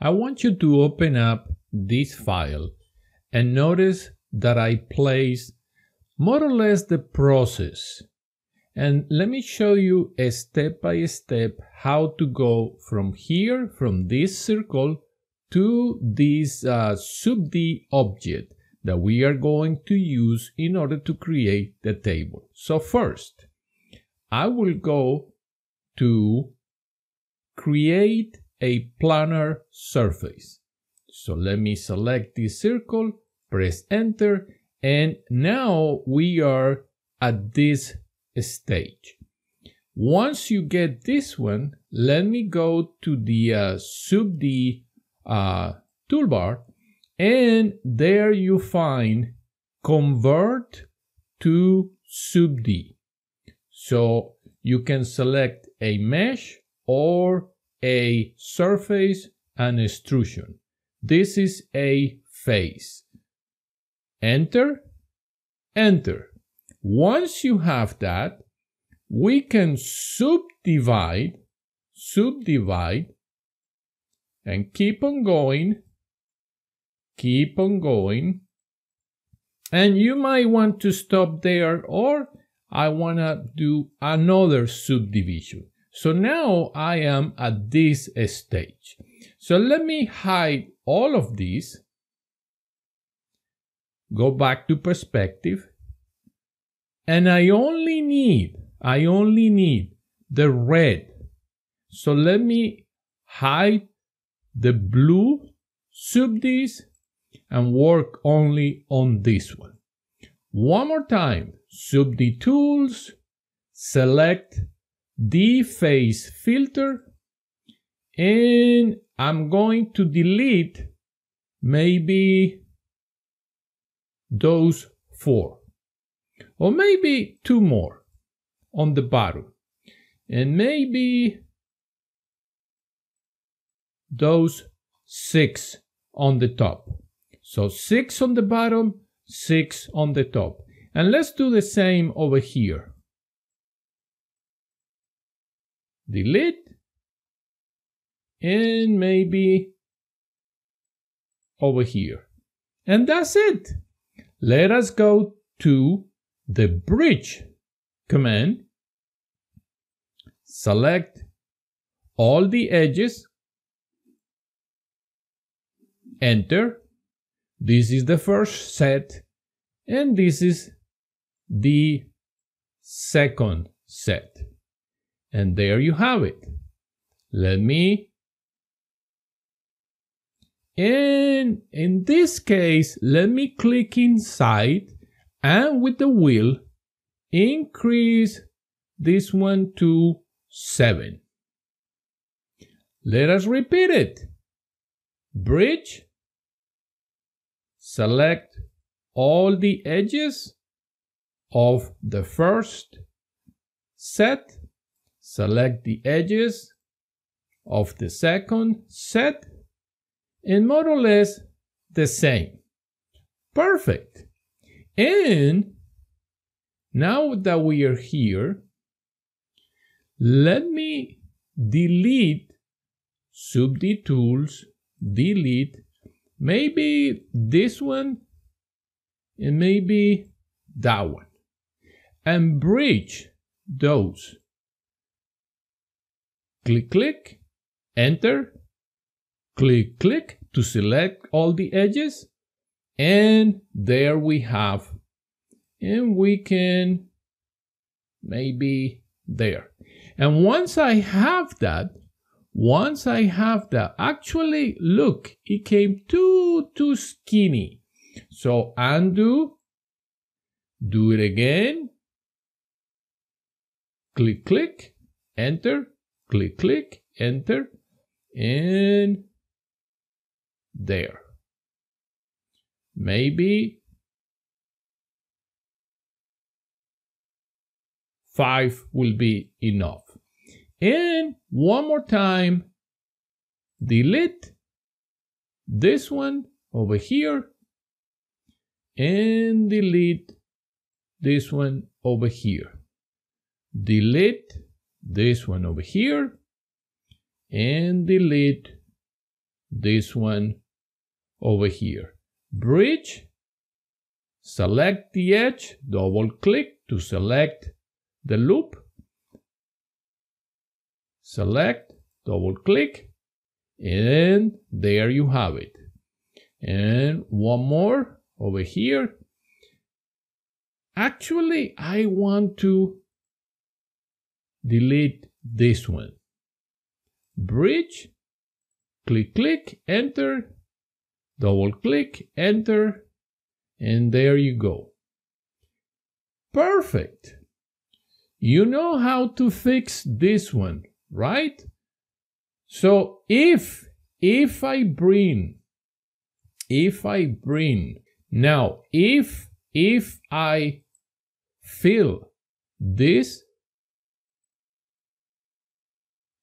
I want you to open up this file and notice that I place more or less the process. And let me show you a step by step how to go from here, from this circle, to this uh, sub-D object that we are going to use in order to create the table. So first, I will go to create a planar surface. So let me select this circle, press enter, and now we are at this stage. Once you get this one, let me go to the uh, sub-D uh, toolbar and there you find convert to sub-D. So you can select a mesh or a surface and extrusion. This is a face. Enter, enter. Once you have that, we can subdivide, subdivide, and keep on going, keep on going. And you might want to stop there or I want to do another subdivision. So now I am at this stage. So let me hide all of these. Go back to perspective. And I only need, I only need the red. So let me hide the blue sub-D, and work only on this one. One more time, sub-D tools, select the face filter, and I'm going to delete maybe those four, or maybe two more on the bottom, and maybe those six on the top. So six on the bottom, six on the top. And let's do the same over here. Delete. And maybe over here. And that's it. Let us go to the bridge command. Select all the edges. Enter. This is the first set and this is the second set. And there you have it. Let me and in this case, let me click inside and with the wheel, increase this one to 7. Let us repeat it. Bridge, select all the edges of the first set, select the edges of the second set, and more or less the same. Perfect. And now that we are here, let me delete sub-D tools, delete maybe this one and maybe that one and bridge those. Click, click, enter, click, click to select all the edges. And there we have. And we can maybe there. And once I have that once I have that actually look it came too too skinny. So undo. Do it again. Click click. Enter click click enter and there maybe five will be enough. And one more time, delete this one over here and delete this one over here. Delete this one over here and delete this one over here. Bridge, select the edge, double click to select the loop, select, double click, and there you have it. And one more over here. Actually, I want to delete this one. Bridge, click, click, enter, double click, enter, and there you go. Perfect. You know how to fix this one, right? So if, if I bring, if I bring, now if, if I fill this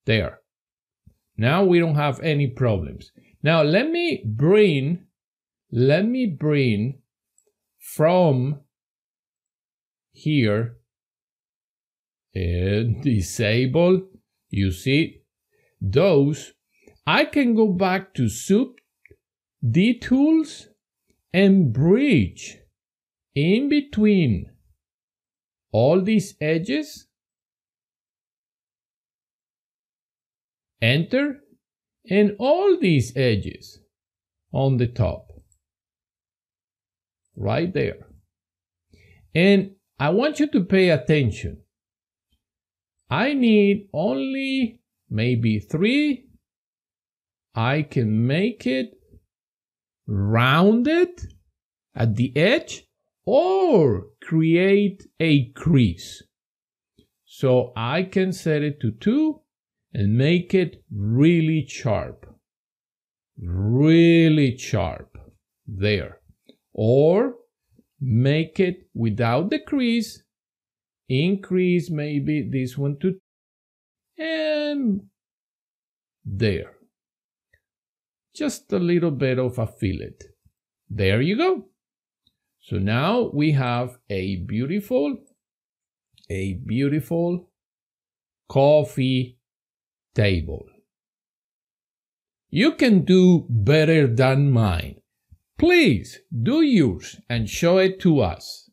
there. Now we don't have any problems. Now let me bring, let me bring from here uh, and disable, you see, those. I can go back to soup, D tools, and bridge in between all these edges enter, and all these edges on the top. Right there. And I want you to pay attention. I need only maybe three. I can make it rounded at the edge or create a crease. So I can set it to two and make it really sharp. Really sharp. There. Or make it without the crease. Increase maybe this one to and there. Just a little bit of a fillet. There you go. So now we have a beautiful, a beautiful coffee table. You can do better than mine. Please do yours and show it to us.